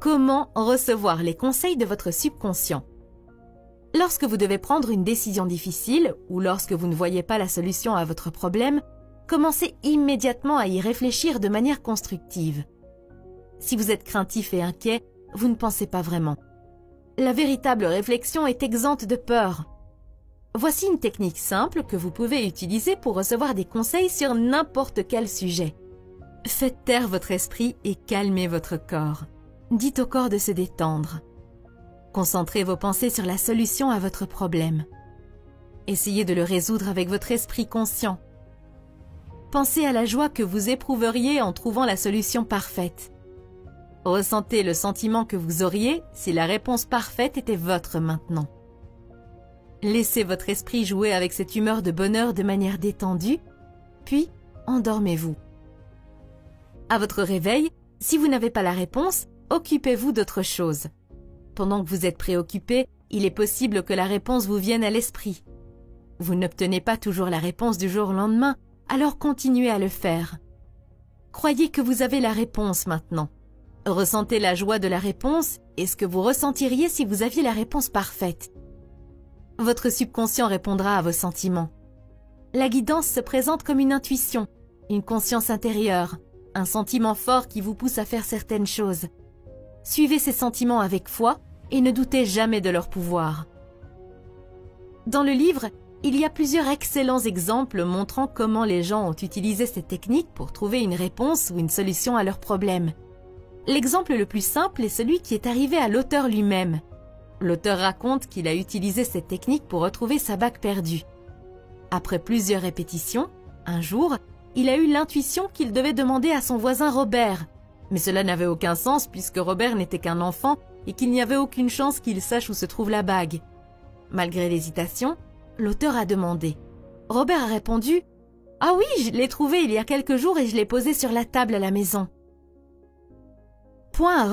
Comment recevoir les conseils de votre subconscient? Lorsque vous devez prendre une décision difficile ou lorsque vous ne voyez pas la solution à votre problème, commencez immédiatement à y réfléchir de manière constructive. Si vous êtes craintif et inquiet, vous ne pensez pas vraiment. La véritable réflexion est exempte de peur. Voici une technique simple que vous pouvez utiliser pour recevoir des conseils sur n'importe quel sujet. Faites taire votre esprit et calmez votre corps. Dites au corps de se détendre. Concentrez vos pensées sur la solution à votre problème. Essayez de le résoudre avec votre esprit conscient. Pensez à la joie que vous éprouveriez en trouvant la solution parfaite. Ressentez le sentiment que vous auriez si la réponse parfaite était votre maintenant. Laissez votre esprit jouer avec cette humeur de bonheur de manière détendue, puis endormez-vous. À votre réveil, si vous n'avez pas la réponse, occupez-vous d'autre chose. Pendant que vous êtes préoccupé, il est possible que la réponse vous vienne à l'esprit. Vous n'obtenez pas toujours la réponse du jour au lendemain, alors continuez à le faire. Croyez que vous avez la réponse maintenant. Ressentez la joie de la réponse et ce que vous ressentiriez si vous aviez la réponse parfaite. Votre subconscient répondra à vos sentiments. La guidance se présente comme une intuition, une conscience intérieure, un sentiment fort qui vous pousse à faire certaines choses. Suivez ces sentiments avec foi et ne doutez jamais de leur pouvoir. Dans le livre, il y a plusieurs excellents exemples montrant comment les gens ont utilisé cette technique pour trouver une réponse ou une solution à leurs problèmes. L'exemple le plus simple est celui qui est arrivé à l'auteur lui-même. L'auteur raconte qu'il a utilisé cette technique pour retrouver sa bague perdue. Après plusieurs répétitions, un jour, il a eu l'intuition qu'il devait demander à son voisin Robert. Mais cela n'avait aucun sens puisque Robert n'était qu'un enfant et qu'il n'y avait aucune chance qu'il sache où se trouve la bague. Malgré l'hésitation, l'auteur a demandé. Robert a répondu « Ah oui, je l'ai trouvée il y a quelques jours et je l'ai posée sur la table à la maison. » Point à